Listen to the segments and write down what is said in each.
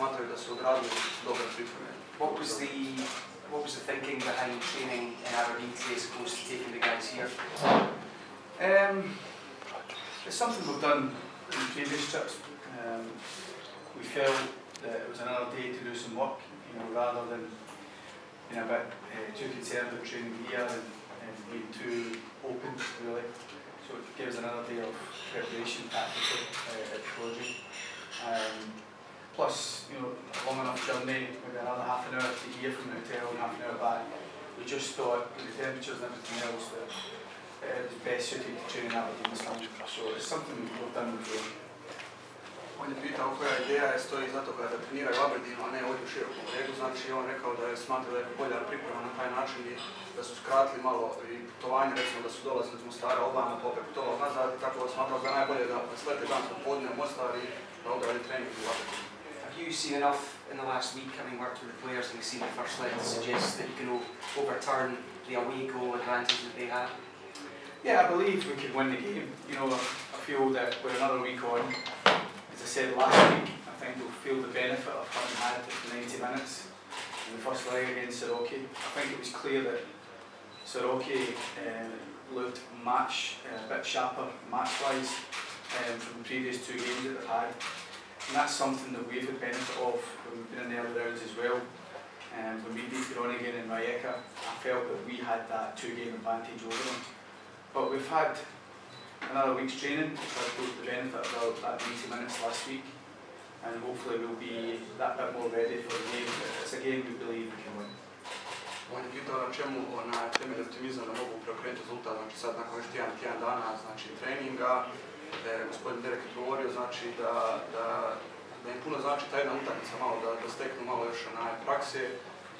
smatraju da su odradili dobre pripreme. What was the what was the thinking behind training in Aberdeen today as opposed to taking the guys here? Um, it's something we've done in previous trips. Um, we felt that it was another day to do some work, you know, rather than being a bit uh, too concerned about training here and, and being too open, really. So it gives another day of preparation tactically uh, at Trojan. Um, plus, you know, a long enough journey, maybe another half an hour to here from the hotel and half an hour back. We just thought, with the temperatures and everything else, that uh, it was best suited to training Aberdeen this time. So it's something we've done before. On je pitao koja ideja je stoji iza toga da treniraju u Aberdinu, a ne ovdje u širokom bregu, znači on rekao da je smatrao da je bolja priprema na taj način i da su skratili malo i putovanje, recimo da su dolazili iz Mostara obama, opet putovali nazad tako da smatrao da je najbolje da slete dan popodne u Mostar i da odradi trening u Aberdinu. Have you seen enough in the last week having worked with the players and seen the first leg suggest that you can overturn the away goal advantage that they have? Yeah, I believe we could win the game. You know, I feel that we're another week on. As I said last week, I think we'll feel the benefit of having had the 90 minutes in the first leg against Siroki. I think it was clear that Siroki uh, looked match, uh, a bit sharper match-wise um, from the previous two games that they've had. And that's something that we've had benefit of when we've been in the early rounds as well. Um, when we beat Groningen and Rijeka, I felt that we had that two-game advantage over them. But we've had another week's training, which has got the benefit of that 90 minutes last week, and hopefully we'll be that bit more ready for the game. It's a game we believe we can win. Čemu temelj optimizam da mogu preokrenuti rezultat, znači sad nakon još tjedan, tjedan dana znači, treninga, e, gospodin Derek je govorio znači da, da, da im puno znači ta jedna utakmica malo, da, da steknu malo još onaj prakse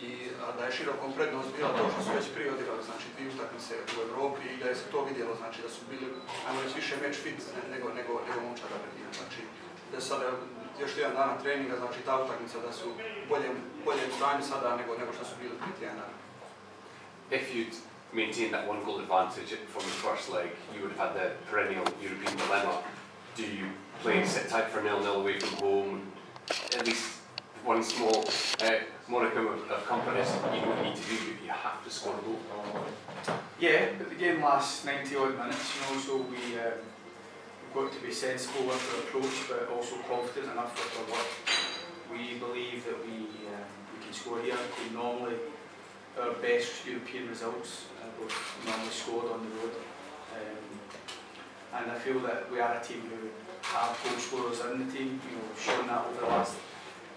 i da je širokom prednost bila to što su već prije znači dvije utakmice u Europi i da je se to vidjelo, znači da su bili, ajmo reći, više match fit ne- nego, nego, nego momčad Aberdina, znači da je sada još jedan dana treninga, znači ta utakmica da su bolje, bolje u stanju sada nego, nego što su bili prije tjedan dana. Maintained that one goal advantage from the first leg, you would have had the perennial European dilemma. Do you play sit tight for nil-nil away from home? At least one small uh, of, of confidence. You you need to do. You, you have to score a goal. Yeah, but the game lasts 90 odd minutes, you know, so we, um, we've got to be sensible with our approach, but also confident enough with our work. We believe that we, um, we can score here. We normally, our best European results, uh, we've normally scored on the road. Um, and I feel that we are a team who have goal scorers in the team, you know, shown that over the last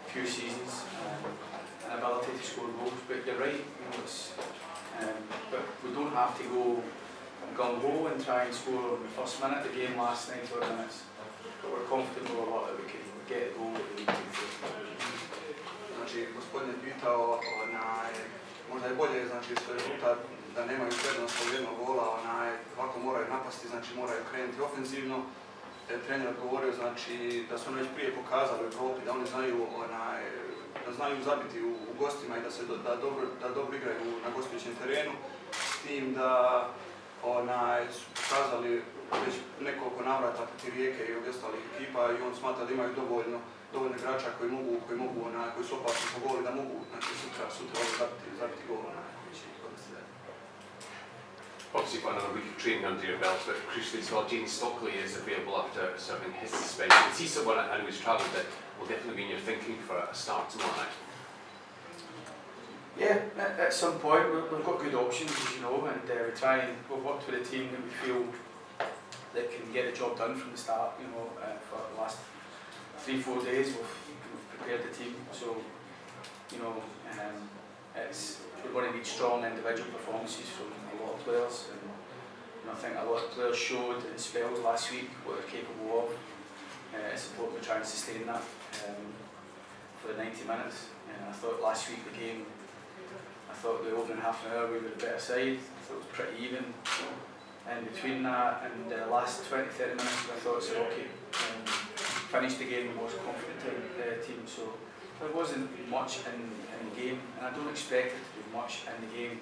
few seasons, um, an ability to score goals, but you're right, you know, it's, um, but we don't have to go gung ho and try and score in the first minute. of The game lasts 90 odd minutes. But we're confident with our work krenuti ofenzivno. E, trener govorio, znači, da su oni već prije pokazali u Europi, da oni znaju, onaj, da znaju zabiti u, u gostima i da se do, da dobro, da dobro igraju na gostujućem terenu, s tim da onaj, su pokazali već nekoliko navrata protiv Rijeke i ostalih ekipa i on smatra da imaju dovoljno dovoljno igrača koji mogu, koji mogu, onaj, koji su opasni po golu, da mogu, znači, sutra, sutra zabiti, zabiti gol, onaj, koji će ih. Obviously, you've got another week of training under your belt, but crucially as well, Jayden Stockley is available after serving his suspension. Is he someone, I know he's travelled, that will definitely be in your thinking for a start tomorrow night? Yeah, at, at some point we've, we've got good options, as you know, and uh, we try and we've worked with a team that we feel that can get the job done from the start. You know, uh, for the last three, four days we've, we've prepared the team, so you know, um, it's we're going to need strong individual performances from a lot of players, and know, I think a lot of players showed in spells last week what they're capable of. Uh, it's important we try and sustain that um, for the 90 minutes. And I thought last week the game I thought the opening half an hour we were the better side. I thought it was pretty even. And between that and the last 20, 30 minutes, I thought it was okay. Um, finished the game the most confident uh, team. So there wasn't much in, in the game, and I don't expect it to be much in the game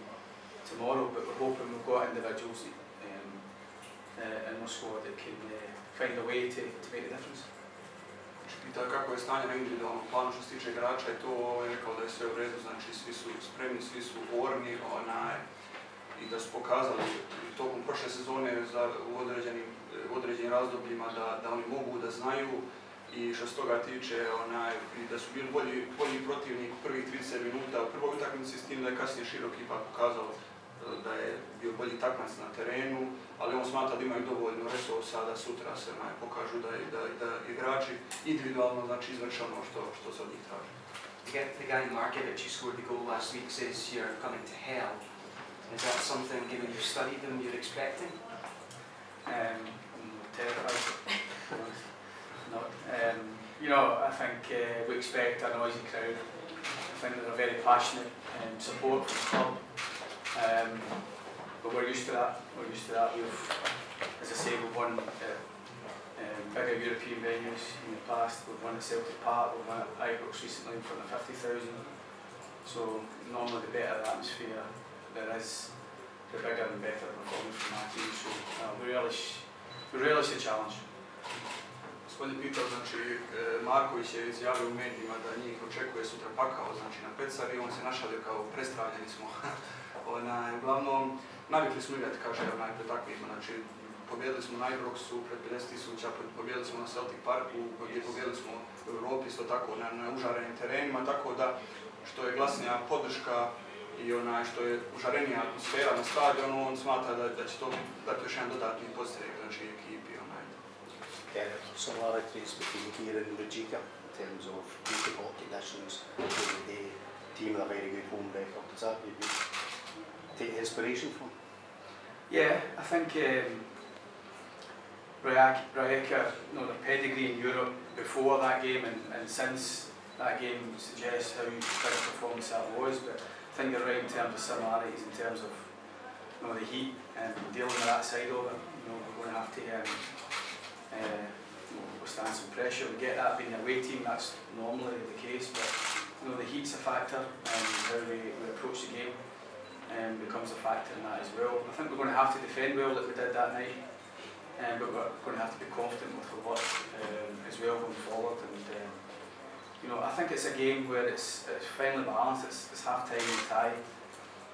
tomorrow. But we're hoping we've got individuals um, uh, in our squad that can uh, find a way to, to make a difference. Pita kako je stanje na individualnom planu što se tiče igrača i to je rekao da je sve u redu, znači svi su spremni, svi su orni onaj, i da su pokazali tokom prošle sezone za, u, određenim, određenim razdobljima da, da oni mogu, da znaju i što se toga tiče onaj, i da su bili bolji, bolji protivnik u prvih 30 minuta u prvoj utakmici s tim da je kasnije širok ipak pokazao da je bio bolji takmac na terenu, ali on smatra da imaju dovoljno resursa da sutra se naj, pokažu da, da, da igrači individualno znači izvrše ono što, što se od njih traži. The, the guy Markovic who scored the goal last week says you're coming to hell. Is that something, given you've studied them, you're expecting? Um, terrified. Um, you know, I think uh, we expect a noisy crowd. I think that they're very passionate and support from the club. Um, but we're used to that. We're used to that. We've, as I say, we've won uh, um, bigger European venues in the past. We've won at Celtic Park. We've won at Ibrox recently in front of 50,000. So normally the better the atmosphere there is, the bigger and better performance from our team. So uh, we relish, we relish the challenge. Gospodin Pitar, znači e, Marković je izjavio u medijima da njih očekuje sutra pakao, znači na Pecari, on se našalio kao prestravljeni smo. onaj, uglavnom, navikli smo igrati, kaže, onaj, pred takvima, znači pobjedili smo na Ibroxu pred 50.000, pobjedili smo na Celtic Parku, gdje pobjedili smo u Europi isto tako na, na užarenim terenima, tako da što je glasnija podrška i onaj što je užarenija atmosfera na stadionu, on smatra da, da će to dati još jedan dodatni postrek znači. Yeah, similarities between here and Rijeka in terms of difficult conditions, the team with a very good home record. Does that maybe take inspiration from? Yeah, I think um, Rijeka, you know, the pedigree in Europe before that game and, and since that game suggests how big a performance that was. But I think you're right in terms of similarities, in terms of you know, the heat and dealing with that side of it. You know, we're going to have to um, uh, withstand some pressure. We get that being a away team, that's normally the case. But you know, the heat's a factor and how we, we approach the game um, becomes a factor in that as well. I think we're going to have to defend well like we did that night, um, but we're going to have to be confident with our work um, as well going forward. And um, you know, I think it's a game where it's, it's finely balanced. It's, it's half time and tie.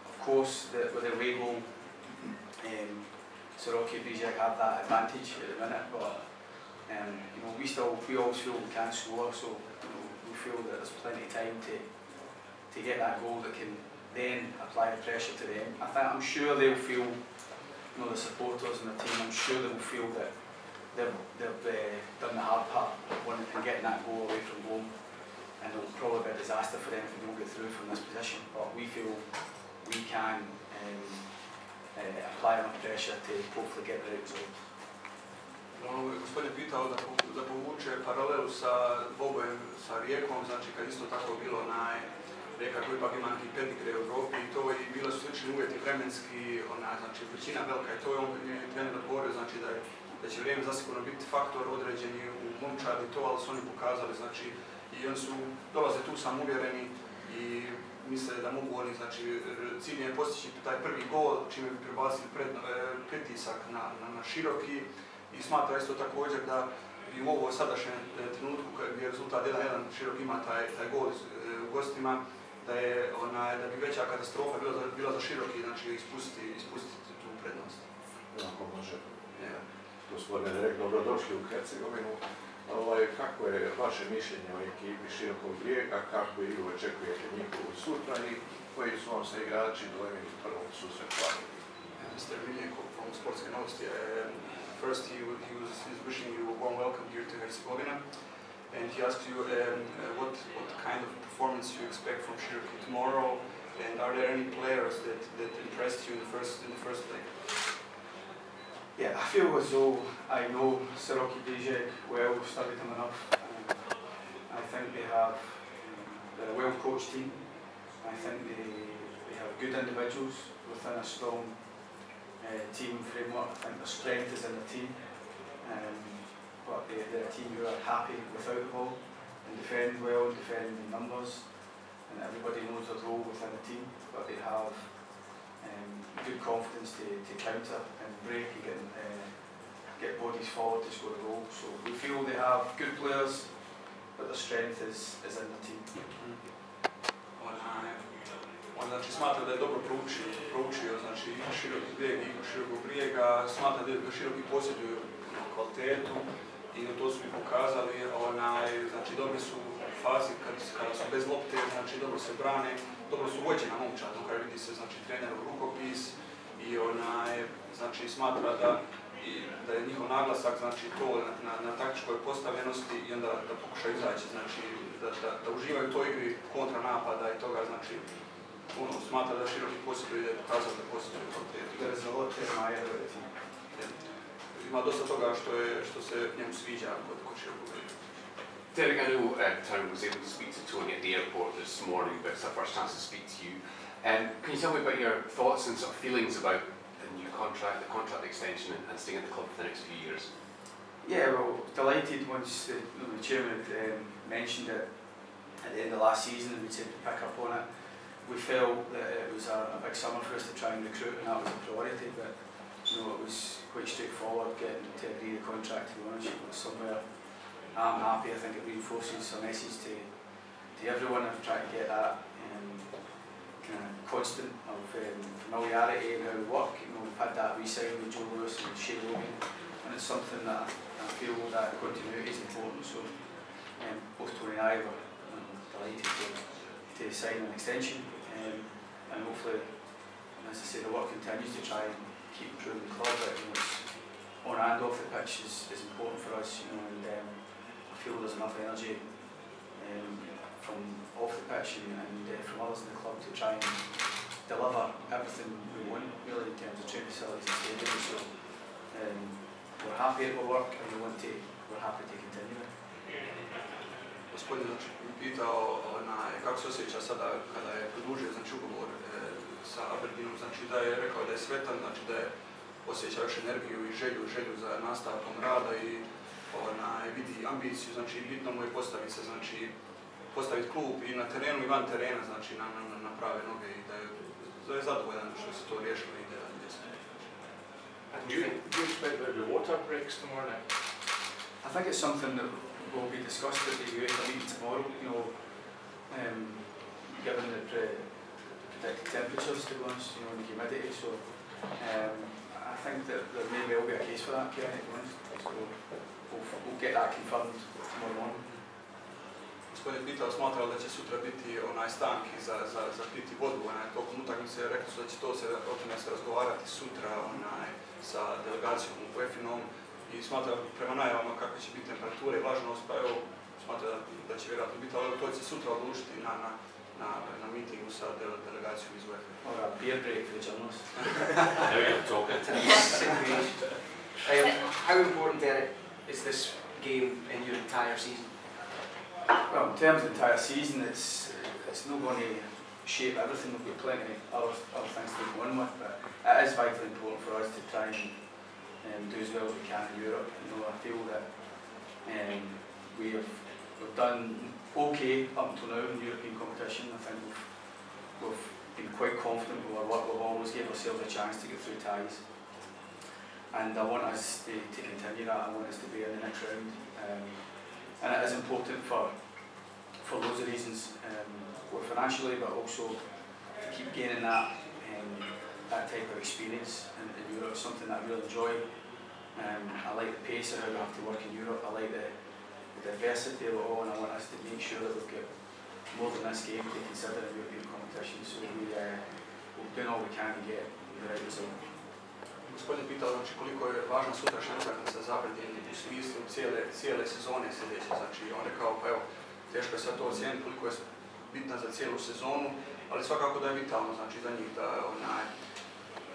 Of course, the, with the away goal, um, Široki Brijeg have that advantage at the minute, but um, you know, we still we always feel we can score, so you know, we feel that there's plenty of time to to get that goal that can then apply the pressure to them. I think I'm sure they'll feel, you know, the supporters and the team. I'm sure they'll feel that they've, they've uh, done the hard part and getting that goal away from home, and it'll probably be a disaster for them if they don't get through from this position. But we feel we can um, uh, apply enough pressure to hopefully get the result. Ono, gospodin pitao da, da povuče paralelu sa dvobojem sa Rijekom, znači kad isto tako bilo naj, Rijeka koji ipak ima neki pedigre u Europi i to i bilo su slični uvjeti vremenski, ona, znači većina velika i to je on je trener odgovorio, znači da, da će vrijeme zasigurno biti faktor određeni u momčadi to, ali su oni pokazali, znači i oni su, dolaze tu sam uvjereni i misle da mogu oni, znači cilj je postići taj prvi gol, čime bi prebacili pred, e, pritisak na, na, na široki i smatra isto također da i u ovo sadašnjem e, trenutku kad je rezultat 1-1 širok ima taj, taj gol e, u gostima, da je onaj, da bi veća katastrofa bila za, bila za široki, znači ispustiti, ispustiti tu prednost. Ako može. Ja. Gospodine Rek, dobrodošli u Hercegovinu. Ovaj, kako je vaše mišljenje o ekipi Širokog kako očekujete njihovu sutra i koji su vam se igrači u prvom susretu? Mr. Miljenko from Sportske novosti. Um, first, he, he was he's wishing you a warm welcome here to Herzegovina, and he asked you um, uh, what what kind of performance you expect from Široki tomorrow, and are there any players that, that impressed you in the first in the first leg? Yeah, I feel as though I know Široki Brijeg well, studied him enough. I think they have a well-coached team. I think they, they have good individuals within a strong uh, team framework. I think the strength is in the team. Um, but they, they're a team who are happy without the ball and defend well defend in numbers. And everybody knows their role within the team, but they have um, good confidence to, to counter and break get, uh, get bodies forward to score a goal. So we feel they have good players, but their strength is, is in the team. Onaj, on znači smatra da je dobro proučio, proučio znači široki brijeg, igru širokog brijega, smatra da je široki posjeduju kvalitetu i to su i pokazali, onaj, znači dobri su fazi kad, kada su bez lopte, znači dobro se brane, dobro su vođena momčad, na kraju vidi se znači trenerov rukopis i onaj, znači smatra da i da je njihov naglasak znači to na, na, na taktičkoj postavljenosti i onda da pokušaju izaći, znači da, da, da uživaju u toj igri kontra napada i toga, znači ono, smatra da široki posjeduje je pokazao da posjeduje kvalitetu. There is a lot to admire about the team. Ima dosta toga što, je, što se njemu sviđa kod, kod širokog. Derek, I know uh, Tony was able to speak to Tony at the airport this morning, but it's our first chance to speak to you. Um, can you tell me about your thoughts and sort of feelings about the new contract, the contract extension, and, and staying at the club for the next few years? Yeah, well, delighted once the, you know, the chairman had um, mentioned it at the end of last season and we said to pick up on it. We felt that it was a, a big summer for us to try and recruit and that was a priority, but you know, it was quite straightforward getting to agree the contract to be honest. It was somewhere I'm happy, I think it reinforces a message to, to everyone. I've tried to get that um, kind of constant of um, familiarity in how we work. You know, we've had that re-sign with Joe Lewis and Shay Logan and it's something that I feel that continuity is important. So um, both Tony and I were um, delighted to, to sign an extension um, and hopefully, as I say, the work continues to try and keep improving the club. But, you know, on and off the pitch is, is important for us, you know, and um, Feel there's enough energy um, from off the pitch and, and uh, from others in the club to try and deliver everything we want really in terms of training facilities and stadium. So um, we're happy at our work and we want to, we're happy to continue it. Gospodin znači, pitao onaj, kako se osjeća sada kada je produžio znači, ugovor e, sa Aberdeenom, znači da je rekao da je svetan, znači da je osjeća još energiju i želju, želju za nastavkom rada i onaj, vidi ambiciju, znači bitno mu je postaviti se, znači postaviti klub i na terenu i van terena, znači na, na, na prave noge i da je, da je zadovoljan što se to riješilo i da ide se. And do you, do you expect there to be water breaks tomorrow night? I think it's something that will be discussed at the UEFA meeting tomorrow, you know, um, given the pre- predicted temperatures to be honest, you know, and the humidity, so um, I think that there may well be a case for that, Kenny, to be honest, so we'll, we'll get that confirmed tomorrow morning. Gospodin pitao, smatrao da će sutra biti onaj stanki za, za, za piti vodu, onaj, tokom utakmice, rekli su da će to se, o tome se razgovarati sutra onaj, sa delegacijom u UEFA-inom i smatra prema najavama kakve će biti temperature i vlažnost, pa evo, smatra da, da će vjerojatno biti, ali to će se sutra odlučiti na, na, na, na mitingu sa dele, delegacijom iz UEFA. Or a beer break. Now you're talking. situation. Um, how important, is this game in your entire season? Well, in terms of entire season, it's it's not going to shape everything. We've got plenty of other, other things to go on with, but it is vitally important for us to try and um, do as well as we can in Europe. You know, I feel that um, we have we've done okay up until now in European competition. I think we've, we've been quite confident with our work. We've always gave ourselves a chance to get through ties. And I want us to, to continue that. I want us to be in the next round. Um, and it is important for for loads of reasons, um, financially but also to keep gaining that um, that type of experience in, in Europe. It's something that I really enjoy. Um, I like the pace of how we have to work in Europe. I like the, the diversity of it all, and I want us to make sure that we've got more than this game to consider in European competition. So we uh, we're doing all we can to get the right result. Gospodin pitao znači, koliko je važna sutrašnja utakmica za u smislu cijele, cijele sezone sljedeće. Znači, on rekao, pa evo, teško je sad to ocijeniti koliko je bitna za cijelu sezonu, ali svakako da je vitalno znači, za njih da onaj,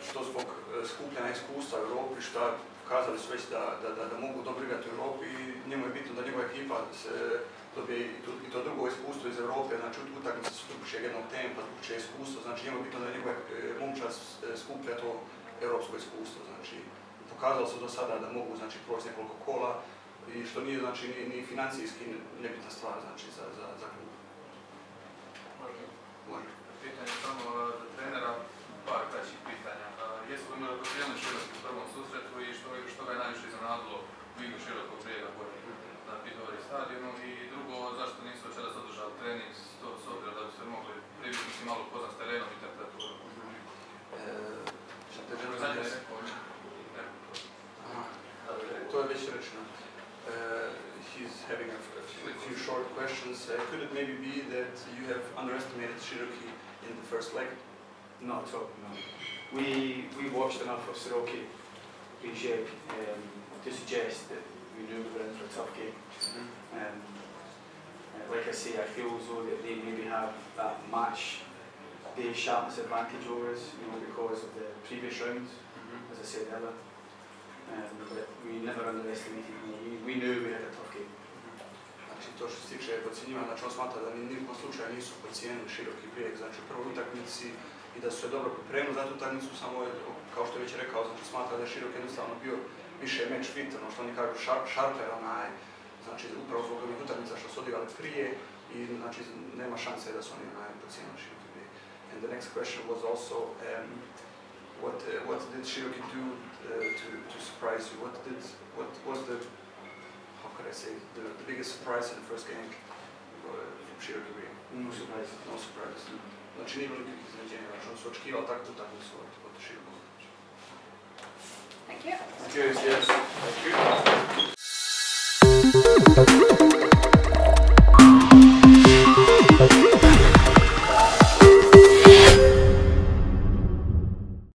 što zbog e, skupljena iskustva u Europi, što pokazali su već da, da, da, da mogu dobro u Europi i njemu je bitno da njegova ekipa se dobije i to, i to drugo iskustvo iz Europe, znači utakmice su drugčijeg jednog tempa, drugčije iskustvo, znači njemu je bitno da njegova e, momčad e, skuplja to europsko iskustvo, znači pokazalo se do sada da mogu znači proći nekoliko kola i što nije znači ni, ni financijski nebitna stvar znači za, za, za klub. Može. Može. Pitanje samo za trenera, par kraćih pitanja. Jesu li imali Kostrijan Široki u prvom susretu i što, što ga je najviše iznenadilo u igru Širokog brijega gore na Pidovari stadionu i few short questions. Uh, could it maybe be that you have underestimated Shiroki in the first leg? Not at all, no. We, we watched enough of Široki Brijeg um, to suggest that we knew we were in for a tough game. Um, uh, like I say, I feel as though that they maybe have that match day sharpness advantage over us, you know, because of the previous rounds, as I said earlier. Um, but we never underestimated them. We, we knew we had a tough game. Znači to što se tiče podcjenjivanja, znači on smatra da ni ni u kom slučaju nisu podcijenili široki brijeg, znači u prvoj utakmici i da su se dobro pripremili za tu utakmicu, samo je, kao što je već rekao, znači smatra da je širok jednostavno bio više match fit, ono što oni kažu šar, šarper, onaj, znači upravo zbog ovih utakmica što su odigrali prije i znači nema šanse da su oni onaj podcijenili široki brijeg. And the next question was also um, what uh, what did Shiroki do uh, to to surprise you? What did what was the could I say, the, the biggest surprise in the first game from Široki Brijeg. No surprise. No surprise. Mm -hmm. Znaczy nie były wielkich znaczenia, znaczy on oczekiwał tak, to tak wysłał, tylko to się Thank you. Cheers, yes. Thank you.